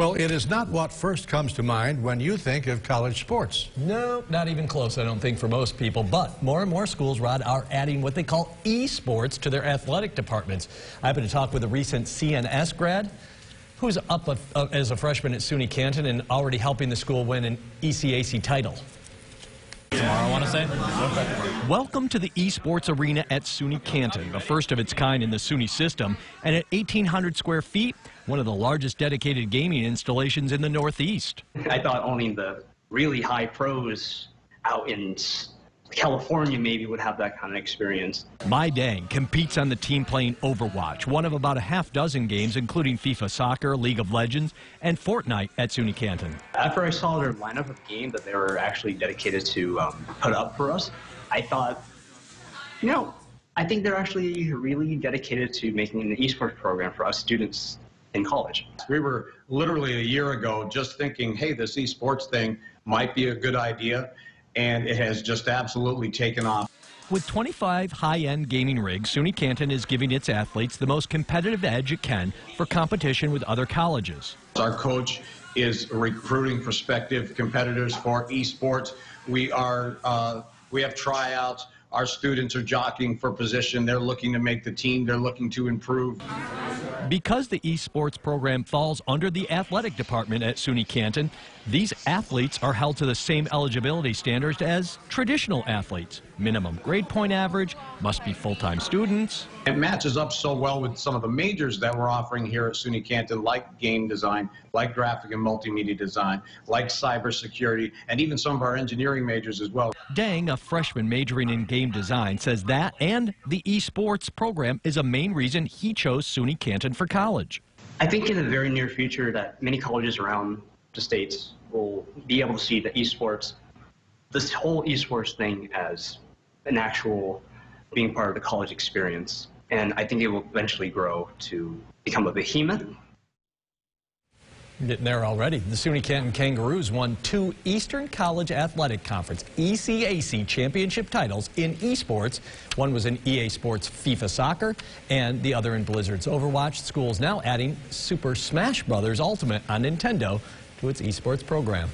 Well, it is not what first comes to mind when you think of college sports. No, not even close, I don't think, for most people. But more and more schools, Rod, are adding what they call esports to their athletic departments. I happened to talk with a recent CNS grad who's up a, as a freshman at SUNY Canton and already helping the school win an ECAC title. Tomorrow, I want to say. Welcome to the esports arena at SUNY Canton, the first of its kind in the SUNY system. And at 1,800 square feet, one of the largest dedicated gaming installations in the Northeast. I thought owning the really high pros out in California maybe would have that kind of experience. My Dang competes on the team playing Overwatch, one of about a half dozen games, including FIFA Soccer, League of Legends, and Fortnite at SUNY Canton. After I saw their lineup of games that they were actually dedicated to um, put up for us, I thought, you know, I think they're actually really dedicated to making an esports program for us students in college. We were literally a year ago just thinking, hey, this esports thing might be a good idea, and it has just absolutely taken off. With 25 high-end gaming rigs, SUNY Canton is giving its athletes the most competitive edge it can for competition with other colleges. Our coach is recruiting prospective competitors for esports. We are uh, we have tryouts. Our students are jockeying for position. They're looking to make the team. They're looking to improve. Because the esports program falls under the athletic department at SUNY Canton, these athletes are held to the same eligibility standards as traditional athletes. Minimum grade point average, must be full-time students. It matches up so well with some of the majors that we're offering here at SUNY Canton, like game design, like graphic and multimedia design, like cybersecurity, and even some of our engineering majors as well. Dang, a freshman majoring in game design, says that and the esports program is a main reason he chose SUNY Canton for college. I think in the very near future that many colleges around the states will be able to see the esports, this whole esports thing as an actual being part of the college experience. And I think it will eventually grow to become a behemoth. Getting there already. The SUNY Canton Kangaroos won two Eastern College Athletic Conference ECAC championship titles in esports. One was in EA Sports FIFA Soccer and the other in Blizzard's Overwatch. Schools now adding Super Smash Bros. Ultimate on Nintendo to its esports program.